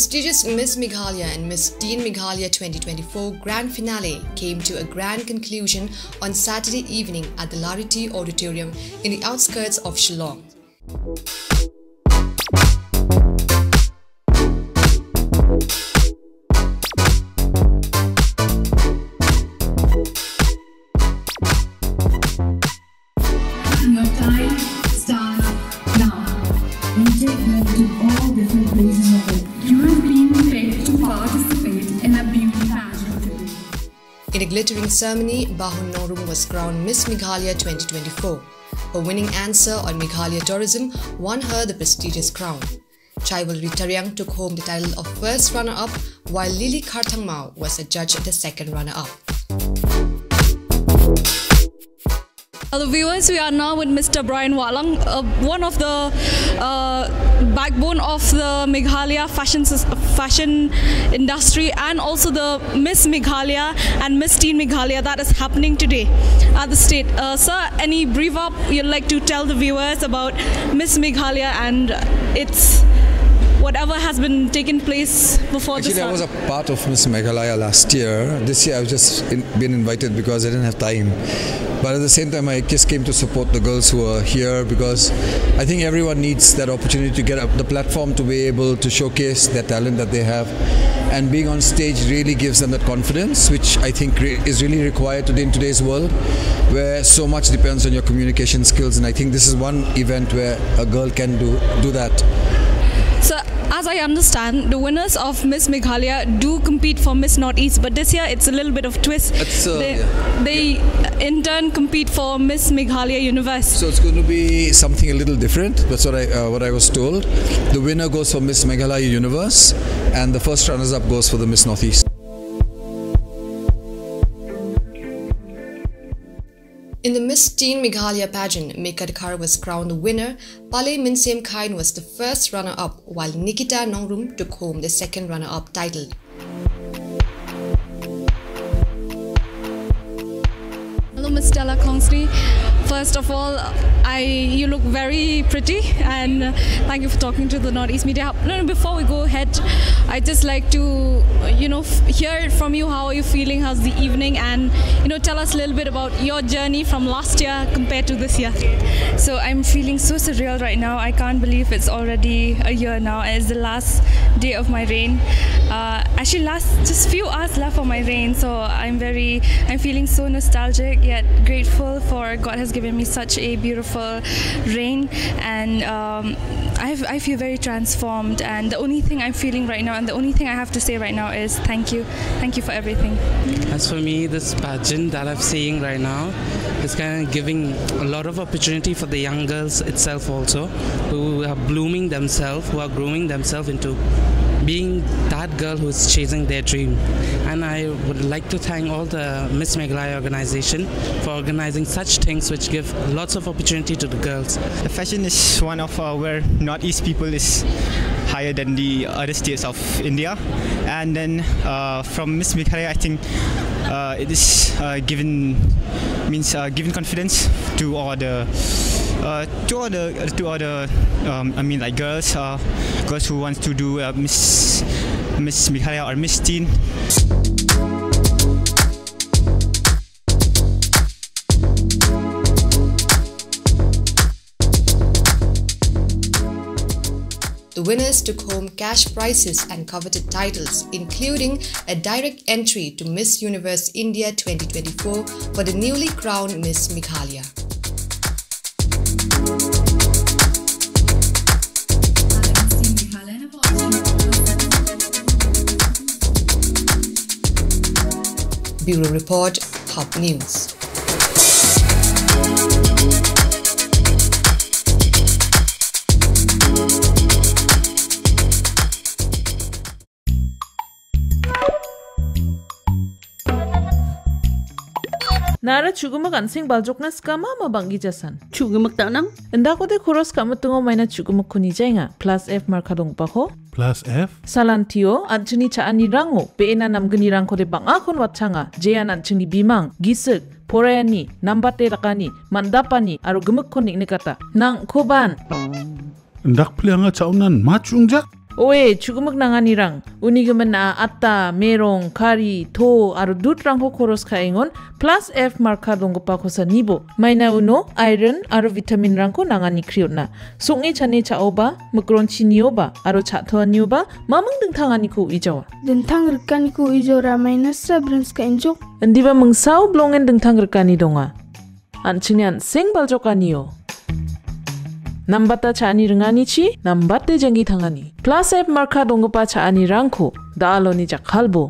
prestigious Miss Meghalaya and Miss Teen Meghalaya 2024 grand finale came to a grand conclusion on Saturday evening at the Lariti Auditorium in the outskirts of Shillong. In a glittering ceremony, Bahun Nongrum was crowned Miss Meghalaya 2024. Her winning answer on Meghalaya tourism won her the prestigious crown. Chaivalry Tariang took home the title of first runner-up, while Lily Kharthangmaw was adjudged the second runner-up. Hello viewers, we are now with Mr. Brian Walang, uh, one of the uh, backbone of the Meghalaya fashion fashion industry and also the Miss Meghalaya and Miss Teen Meghalaya that is happening today at the state. Uh, sir, any brief up you'd like to tell the viewers about Miss Meghalaya and its whatever has been taken place before Actually, the I was a part of Miss Meghalaya last year. This year, I've just in, been invited because I didn't have time. But at the same time, I just came to support the girls who are here because I think everyone needs that opportunity to get up the platform to be able to showcase their talent that they have. And being on stage really gives them that confidence, which I think re- is really required today in today's world, where so much depends on your communication skills. And I think this is one event where a girl can do do that. As I understand, the winners of Miss Meghalaya do compete for Miss Northeast, but this year it's a little bit of twist. Uh, they, yeah. they in turn compete for Miss Meghalaya Universe. So it's going to be something a little different. That's what I uh, what I was told. The winner goes for Miss Meghalaya Universe, and the first runners-up goes for the Miss Northeast. In the Miss Teen Meghalaya pageant, Mika Dkhar was crowned the winner. Palei Mynsiem Chyne was the first runner-up, while Nikita Nongrum took home the second runner-up title. Hello, Miss Stella Kongsley. First of all, I you look very pretty, and uh, thank you for talking to the Northeast Media Hub. No, no, before we go ahead, I just like to you know hear from you. How are you feeling? How's the evening? And you know, tell us a little bit about your journey from last year compared to this year. So I'm feeling so surreal right now. I can't believe it's already a year now. It's the last day of my reign. Uh, actually, last just few hours left of my reign. So I'm very, I'm feeling so nostalgic yet grateful for God has given me such a beautiful rain. And um, I, I feel very transformed. And the only thing I'm feeling right now, and the only thing I have to say right now is thank you, thank you for everything. As for me, this pageant that I'm seeing right now is kind of giving a lot of opportunity for the young girls itself also, who are blooming themselves, who are growing themselves into being that girl who's chasing their dream. And I would like to thank all the Miss Meghalaya organization for organizing such things which give lots of opportunity to the girls. The fashion is one of where Northeast people is higher than the other states of India, and then uh, from Miss Meghalaya, I think uh, it is uh, given means uh, given confidence to all the uh, to all the to all the um, I mean like girls uh, girls who wants to do Miss Miss Meghalaya or Miss Teen. The winners took home cash prizes and coveted titles, including a direct entry to Miss Universe India 2024 for the newly crowned Miss Meghalaya. Bureau Report, Hub News. Nara chugumak ansing baljokna skama ma bangi jasan. Chugumak tanang? Enda ko de khoros kama tungo maina chugumak kuni jainga. Plus F markadong pa ko. Plus F? Salantio anchini cha ani rango. Peena namgani rangko de banga kon watchanga. Jean anchini bimang. Gisik. Porayani. Nambate rakani. Mandapani. Aro gemak konik nikata. Nang koban. Ndak plianga chaunan 오에 주구막 난간이랑 우니그만 아 아따 메롱 카리 토 아루 두트랑 호코로스 카잉온 플러스 F 마카 동급파 코사 니보 마이나 우노 아이런 아루 비타민 랑코 난간이 크리오나 송에 차네 차오바 먹그런 치니오바 아루 차토아니오바 마망 등탕아니코 이저와 등탕 르카니코 이저라 마이너스 브런스카 인조 은디바 멍사오 블롱엔 등탕 르카니 동아 안치냔 생발조카니요 남바타 차니 릉아니치? 남바테 쟁기 당하니. 플러스 앱 마카 동거파 차니 랑코 다알로니 자칼보.